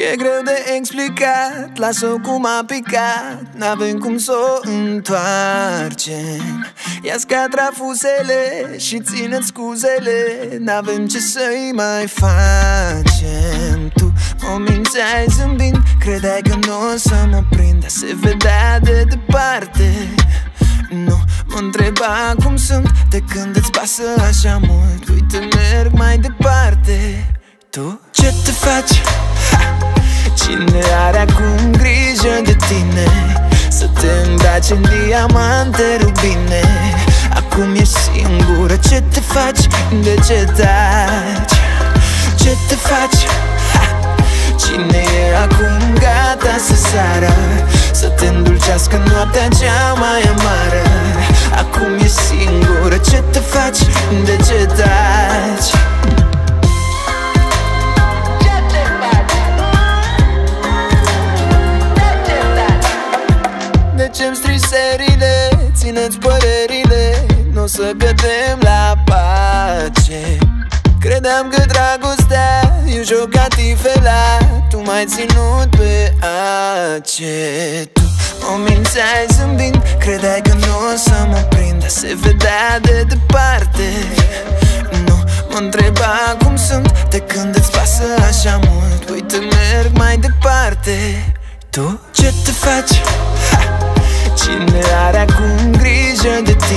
E greu de explicat, lasă cum a picat N-avem cum să o întoarcem. Ia ca trafuzele și ține scuzele N-avem ce să-i mai facem. Tu mă mințeai zâmbind Credeai că nu o să mă prind Dar se vedea de departe. Nu mă întreba cum sunt De când îți pasă așa mult Uite, merg mai departe. Tu ce te faci? Cine are acum grijă de tine Să te îmbraci în diamante rubine Acum e singură Ce te faci? De ce taci? Ce te faci? Cine e acum gata să sară Să te îndulcească noaptea cea mai amară De ce-mi strici serile Țineți părerile Nu o să cădem la pace. Credeam că dragostea e joc ca tifela Tu m-ai ținut pe ace Tu mă mințeai zâmbind Credeai că nu o să mă prind Dar se vedea de departe. Nu mă întreba cum sunt De când îți pasă așa mult Uite merg mai departe. Tu ce te faci? Cine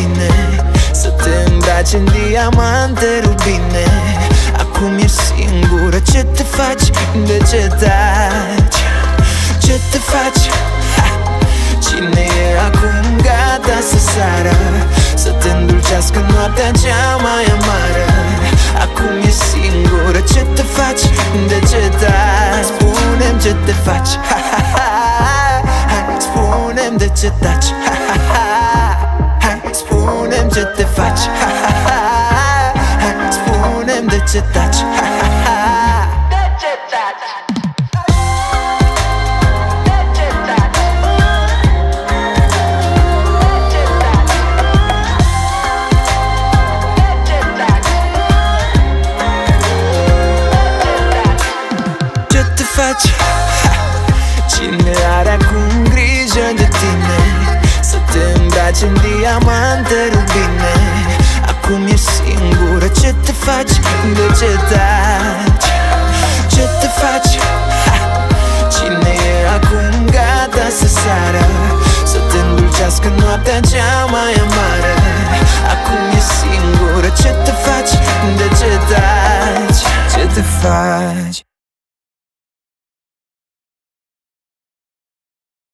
grijă de tine Să te îmbraci în diamante rubine Acum e singură Ce te faci? De ce taci? Ce te faci? Cine e acum gata să sară Să te îndulcească noaptea cea mai amară Acum e singură Ce te faci? De ce taci? Spune-mi ce te faci ha, ha, ha. Spune-mi de ce taci ha, ha, ha. Hai, spune ce te faci ha, ha, ha. Hai, spune de ce taci ha, ha, ha. De ce taci? Ce te faci? Cine are acum grijă de tine Să Ești un diamant rubine Acum e singură Ce te faci? De ce taci? Ce te faci? Ha! Cine e acum gata să sară? Să te îndulcească noaptea cea mai amară Acum e singură Ce te faci? De ce taci?